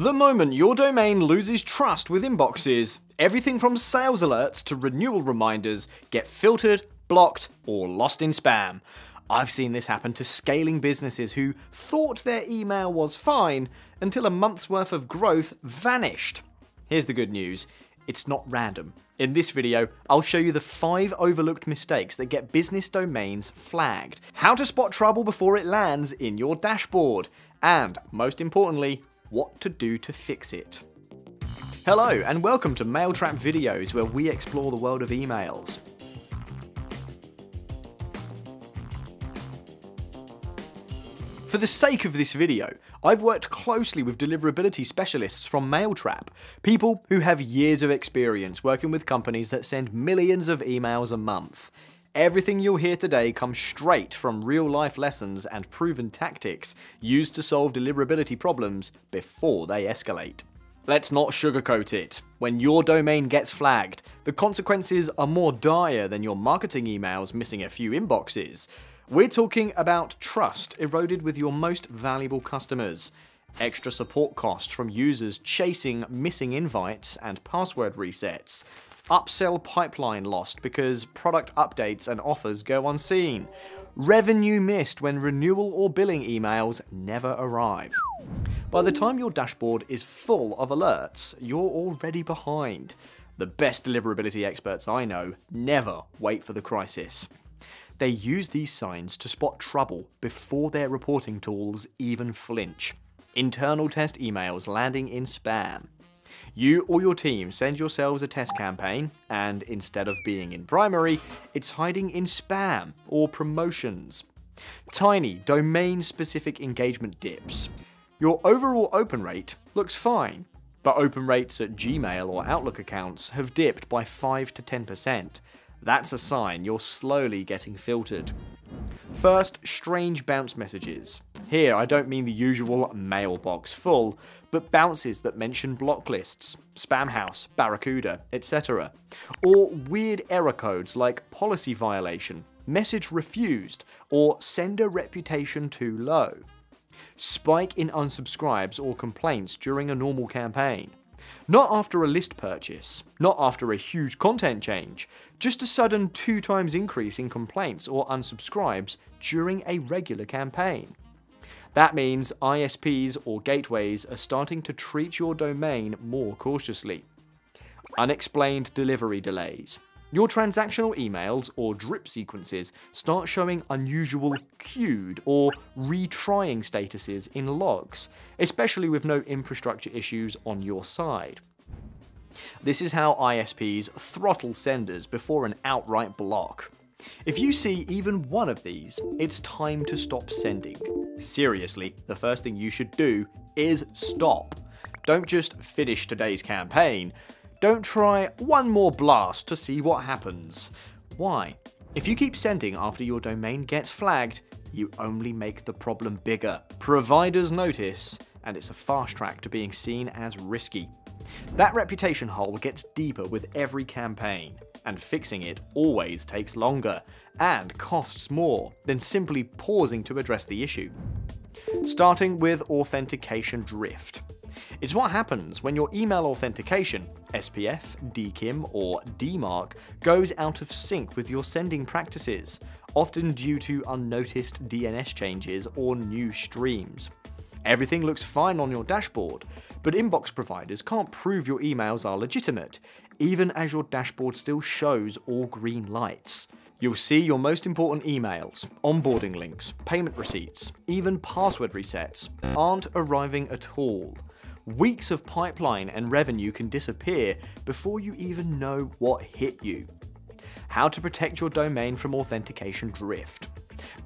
The moment your domain loses trust with inboxes, everything from sales alerts to renewal reminders get filtered, blocked, or lost in spam. I've seen this happen to scaling businesses who thought their email was fine until a month's worth of growth vanished. Here's the good news it's not random. In this video, I'll show you the 5 overlooked mistakes that get business domains flagged, how to spot trouble before it lands in your dashboard, and most importantly, what to do to fix it. Hello, and welcome to Mailtrap Videos, where we explore the world of emails. For the sake of this video, I've worked closely with deliverability specialists from Mailtrap, people who have years of experience working with companies that send millions of emails a month. Everything you'll hear today comes straight from real life lessons and proven tactics used to solve deliverability problems before they escalate. Let's not sugarcoat it. When your domain gets flagged, the consequences are more dire than your marketing emails missing a few inboxes. We're talking about trust eroded with your most valuable customers, extra support costs from users chasing missing invites and password resets, upsell pipeline lost because product updates and offers go unseen, revenue missed when renewal or billing emails never arrive. By the time your dashboard is full of alerts, you're already behind. The best deliverability experts I know never wait for the crisis. They use these signs to spot trouble before their reporting tools even flinch. Internal test emails landing in spam, you or your team send yourselves a test campaign, and instead of being in primary, it's hiding in spam or promotions. Tiny, domain specific engagement dips. Your overall open rate looks fine, but open rates at Gmail or Outlook accounts have dipped by 5 to 10%. That's a sign you're slowly getting filtered. First, strange bounce messages. Here, I don't mean the usual mailbox full, but bounces that mention block lists, Spamhaus, Barracuda, etc. Or weird error codes like policy violation, message refused, or sender reputation too low. Spike in unsubscribes or complaints during a normal campaign. Not after a list purchase, not after a huge content change, just a sudden two times increase in complaints or unsubscribes during a regular campaign. That means ISPs or gateways are starting to treat your domain more cautiously. Unexplained delivery delays. Your transactional emails or drip sequences start showing unusual queued or retrying statuses in logs, especially with no infrastructure issues on your side. This is how ISPs throttle senders before an outright block. If you see even one of these, it's time to stop sending. Seriously, the first thing you should do is stop. Don't just finish today's campaign, don't try one more blast to see what happens. Why? If you keep sending after your domain gets flagged, you only make the problem bigger. Providers notice, and it's a fast track to being seen as risky. That reputation hole gets deeper with every campaign, and fixing it always takes longer and costs more than simply pausing to address the issue. Starting with authentication drift. It's what happens when your email authentication, SPF, DKIM, or DMARC, goes out of sync with your sending practices, often due to unnoticed DNS changes or new streams. Everything looks fine on your dashboard, but inbox providers can't prove your emails are legitimate, even as your dashboard still shows all green lights. You'll see your most important emails, onboarding links, payment receipts, even password resets aren't arriving at all. Weeks of pipeline and revenue can disappear before you even know what hit you. How to protect your domain from authentication drift.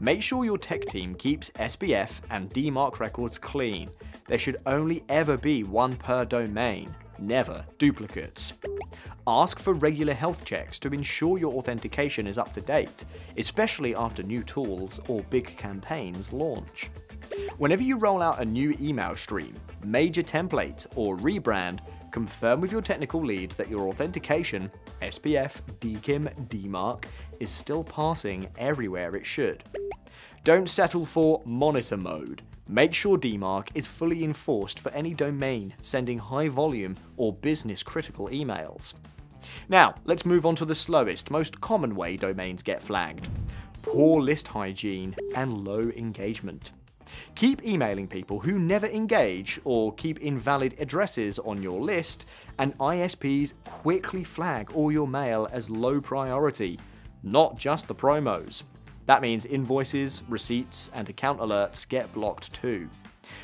Make sure your tech team keeps SPF and DMARC records clean. There should only ever be one per domain, never duplicates. Ask for regular health checks to ensure your authentication is up to date, especially after new tools or big campaigns launch. Whenever you roll out a new email stream, major template, or rebrand, confirm with your technical lead that your authentication, SPF, DKIM, DMARC, is still passing everywhere it should. Don't settle for monitor mode. Make sure DMARC is fully enforced for any domain sending high volume or business critical emails. Now, let's move on to the slowest, most common way domains get flagged poor list hygiene and low engagement. Keep emailing people who never engage or keep invalid addresses on your list, and ISPs quickly flag all your mail as low priority, not just the promos. That means invoices, receipts, and account alerts get blocked too.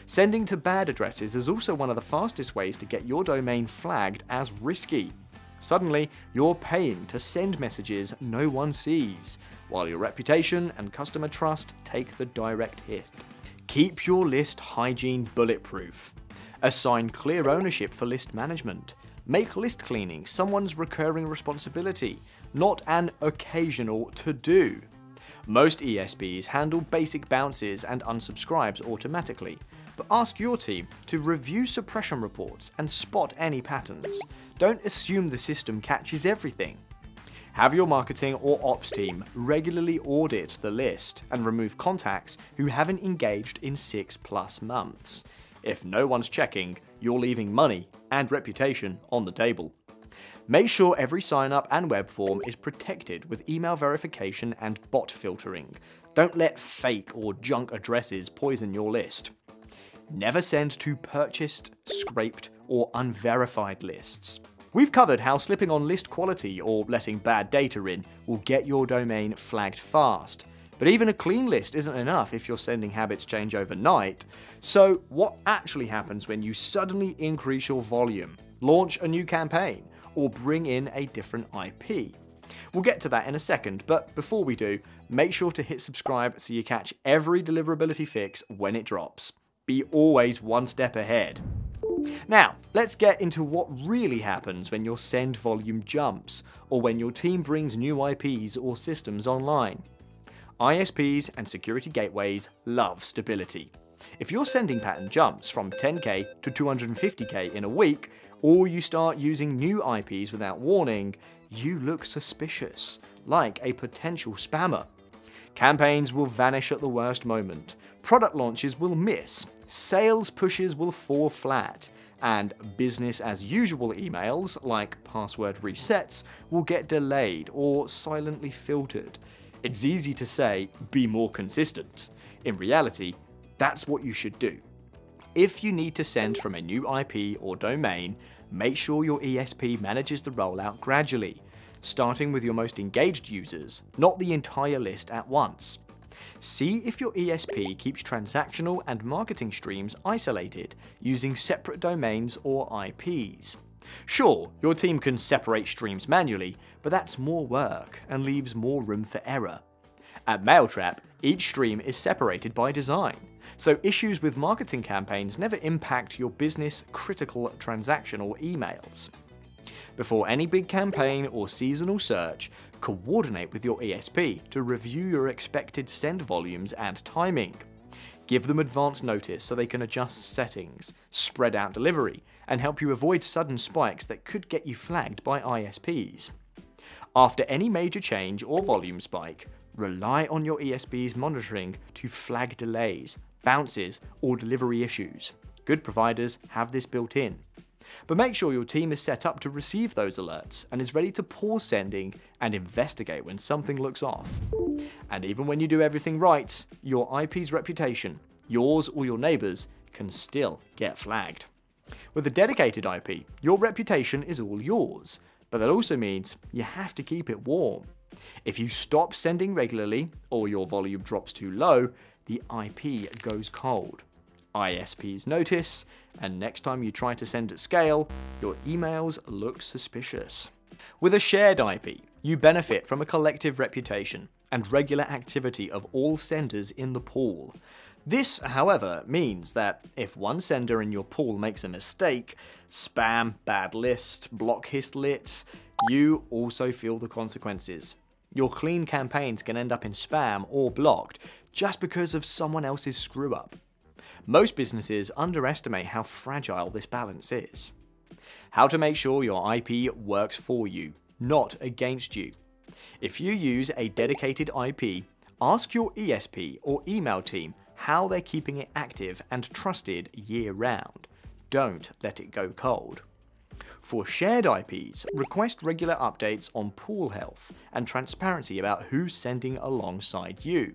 Sending to bad addresses is also one of the fastest ways to get your domain flagged as risky. Suddenly, you're paying to send messages no one sees, while your reputation and customer trust take the direct hit. Keep your list hygiene bulletproof. Assign clear ownership for list management. Make list cleaning someone's recurring responsibility, not an occasional to do. Most ESPs handle basic bounces and unsubscribes automatically, but ask your team to review suppression reports and spot any patterns. Don't assume the system catches everything. Have your marketing or ops team regularly audit the list and remove contacts who haven't engaged in 6 plus months. If no one's checking, you're leaving money and reputation on the table. Make sure every sign up and web form is protected with email verification and bot filtering. Don't let fake or junk addresses poison your list. Never send to purchased, scraped, or unverified lists. We've covered how slipping on list quality or letting bad data in will get your domain flagged fast. But even a clean list isn't enough if your sending habits change overnight. So, what actually happens when you suddenly increase your volume, launch a new campaign, or bring in a different IP. We'll get to that in a second, but before we do, make sure to hit subscribe so you catch every deliverability fix when it drops. Be always one step ahead. Now, let's get into what really happens when your send volume jumps, or when your team brings new IPs or systems online. ISPs and security gateways love stability. If your sending pattern jumps from 10k to 250k in a week, or you start using new IPs without warning, you look suspicious, like a potential spammer. Campaigns will vanish at the worst moment, product launches will miss, sales pushes will fall flat, and business as usual emails, like password resets, will get delayed or silently filtered. It's easy to say, be more consistent. In reality, that's what you should do. If you need to send from a new IP or domain, make sure your ESP manages the rollout gradually, starting with your most engaged users, not the entire list at once. See if your ESP keeps transactional and marketing streams isolated, using separate domains or IPs. Sure, your team can separate streams manually, but that's more work and leaves more room for error. At Mailtrap, each stream is separated by design, so issues with marketing campaigns never impact your business critical transactional emails. Before any big campaign or seasonal search, coordinate with your ESP to review your expected send volumes and timing. Give them advance notice so they can adjust settings, spread out delivery, and help you avoid sudden spikes that could get you flagged by ISPs. After any major change or volume spike, rely on your ESP's monitoring to flag delays, bounces, or delivery issues. Good providers have this built in. But make sure your team is set up to receive those alerts and is ready to pause sending and investigate when something looks off. And even when you do everything right, your IP's reputation, yours or your neighbours, can still get flagged. With a dedicated IP, your reputation is all yours, but that also means you have to keep it warm. If you stop sending regularly or your volume drops too low, the IP goes cold. ISPs notice, and next time you try to send at scale, your emails look suspicious. With a shared IP, you benefit from a collective reputation and regular activity of all senders in the pool. This, however, means that if one sender in your pool makes a mistake, spam, bad list, block his lit, you also feel the consequences. Your clean campaigns can end up in spam or blocked just because of someone else's screw up. Most businesses underestimate how fragile this balance is. How to make sure your IP works for you, not against you. If you use a dedicated IP, ask your ESP or email team how they're keeping it active and trusted year round. Don't let it go cold. For shared IPs, request regular updates on pool health and transparency about who's sending alongside you.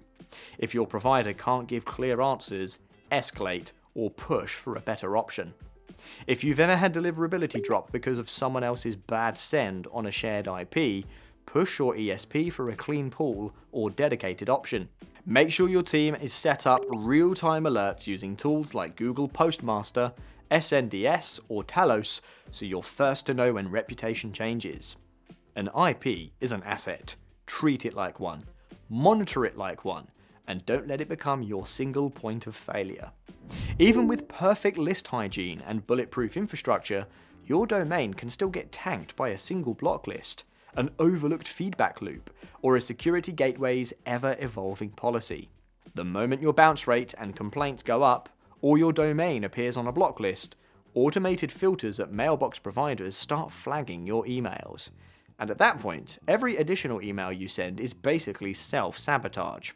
If your provider can't give clear answers, escalate or push for a better option. If you've ever had deliverability drop because of someone else's bad send on a shared IP, push your ESP for a clean pool or dedicated option. Make sure your team is set up real-time alerts using tools like Google Postmaster, SNDS or Talos so you're first to know when reputation changes. An IP is an asset. Treat it like one. Monitor it like one. And don't let it become your single point of failure. Even with perfect list hygiene and bulletproof infrastructure, your domain can still get tanked by a single block list, an overlooked feedback loop, or a security gateway's ever evolving policy. The moment your bounce rate and complaints go up, or your domain appears on a block list, automated filters at mailbox providers start flagging your emails. And at that point, every additional email you send is basically self sabotage.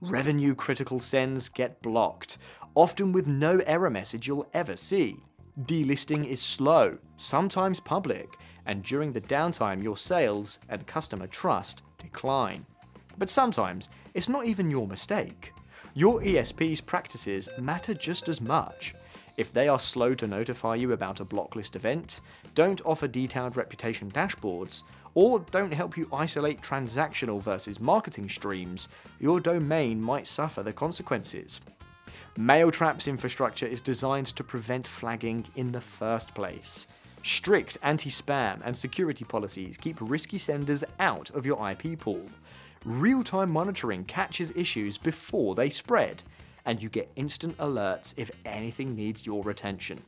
Revenue critical sends get blocked, often with no error message you'll ever see. Delisting is slow, sometimes public, and during the downtime, your sales and customer trust decline. But sometimes, it's not even your mistake. Your ESP's practices matter just as much. If they are slow to notify you about a blocklist event, don't offer detailed reputation dashboards, or don't help you isolate transactional versus marketing streams, your domain might suffer the consequences. Mailtrap's infrastructure is designed to prevent flagging in the first place. Strict anti-spam and security policies keep risky senders out of your IP pool. Real-time monitoring catches issues before they spread, and you get instant alerts if anything needs your attention.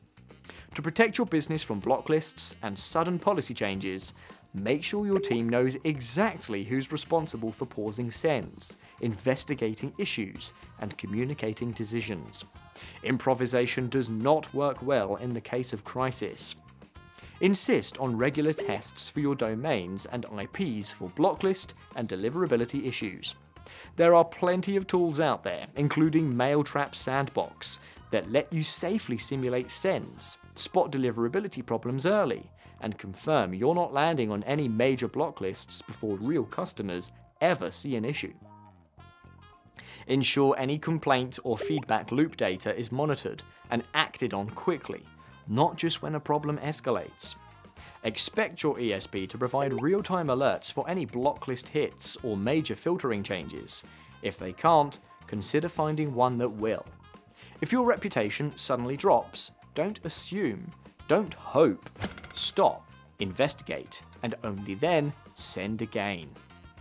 To protect your business from blocklists and sudden policy changes, make sure your team knows exactly who's responsible for pausing sends, investigating issues, and communicating decisions. Improvisation does not work well in the case of crisis. Insist on regular tests for your domains and IPs for blocklist and deliverability issues. There are plenty of tools out there, including Mailtrap Sandbox, that let you safely simulate sends, spot deliverability problems early, and confirm you're not landing on any major block lists before real customers ever see an issue. Ensure any complaint or feedback loop data is monitored and acted on quickly not just when a problem escalates. Expect your ESP to provide real-time alerts for any blocklist hits or major filtering changes. If they can't, consider finding one that will. If your reputation suddenly drops, don't assume, don't hope, stop, investigate, and only then send again.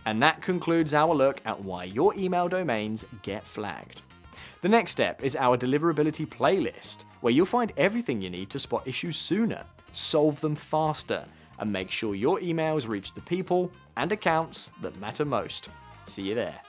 And that concludes our look at why your email domains get flagged. The next step is our deliverability playlist, where you'll find everything you need to spot issues sooner, solve them faster, and make sure your emails reach the people and accounts that matter most. See you there.